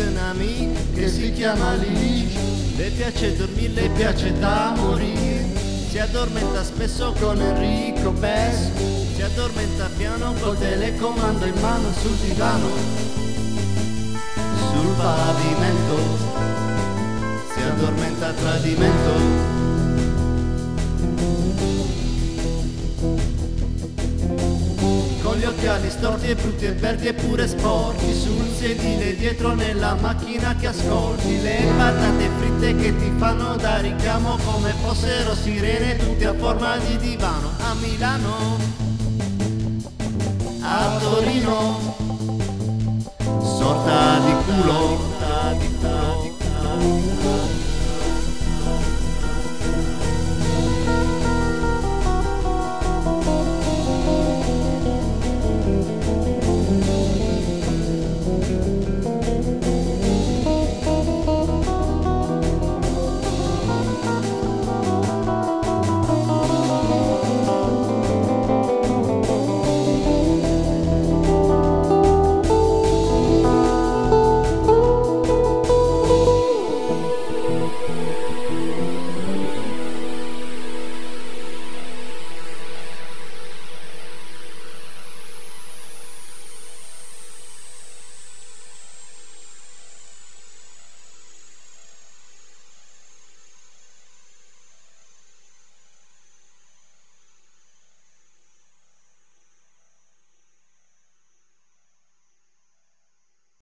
Un'amica che si chiama Lì, le piace dormire, le piace da morire, addormenta spesso con Enrico Bess, si addormenta piano col telecomando in mano sul divano, sul pavimento, si addormenta a tradimento. Occhiali storti e brutti e verdi e pure sporchi sul sedile dietro nella macchina che ascolti. Le patate fritte che ti fanno da richiamo come fossero sirene tutte a forma di divano. A Milano a Torino sorta di culo